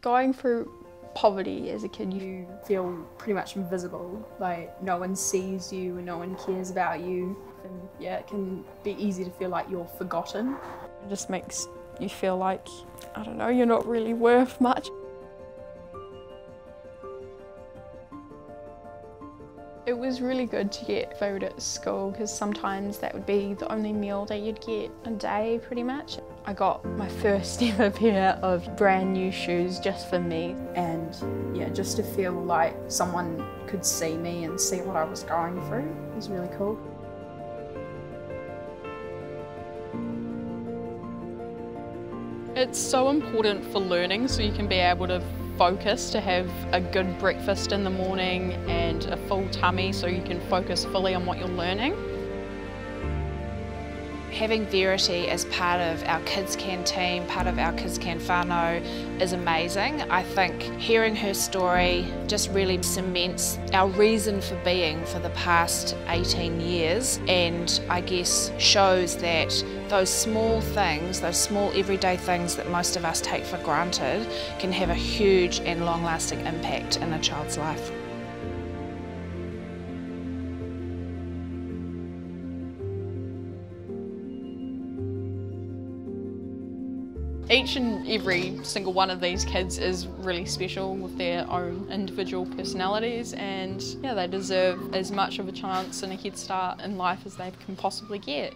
Going through poverty as a kid, you feel pretty much invisible, like no one sees you and no one cares about you. And yeah, it can be easy to feel like you're forgotten. it just makes you feel like, I don't know, you're not really worth much. It was really good to get food at school because sometimes that would be the only meal that you'd get a day pretty much. I got my first ever pair of brand new shoes just for me. And yeah, just to feel like someone could see me and see what I was going through was really cool. It's so important for learning so you can be able to focus, to have a good breakfast in the morning and a full tummy so you can focus fully on what you're learning. Having Verity as part of our Kids Can team, part of our Kids Can whānau is amazing. I think hearing her story just really cements our reason for being for the past 18 years and I guess shows that those small things, those small everyday things that most of us take for granted can have a huge and long lasting impact in a child's life. Each and every single one of these kids is really special with their own individual personalities and yeah, they deserve as much of a chance and a head start in life as they can possibly get.